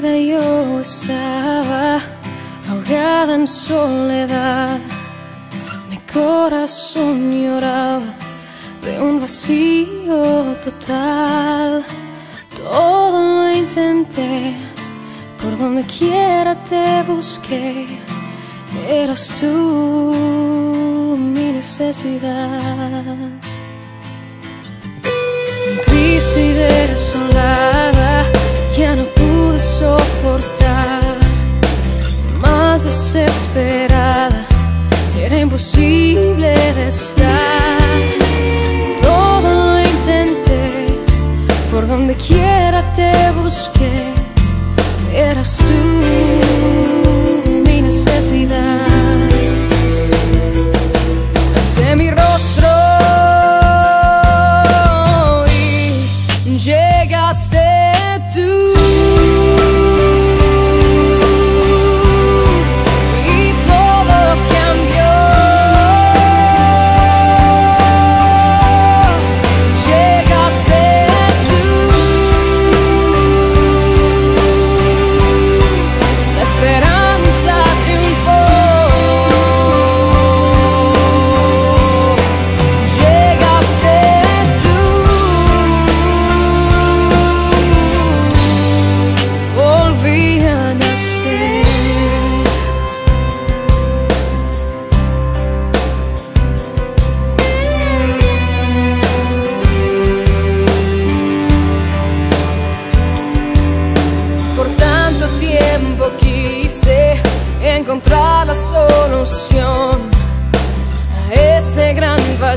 Yo estaba, ahogada en soledad. Mi corazón lloraba de un vacío total. Todo lo intenté, por donde quiera te busqué. Eras tú mi necesidad. Imposible de estar. Todo lo intenté, por donde quiera te busqué.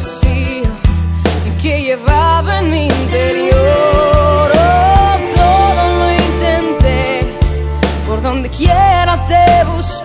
Vacío que llevaba en mi interior. Oh, todo lo intenté, por donde quiera te busqué.